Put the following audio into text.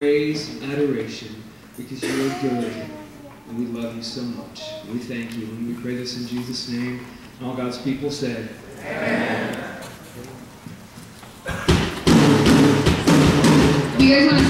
praise and adoration because you are good and we love you so much. We thank you and we pray this in Jesus' name. All God's people said, Amen. You guys want to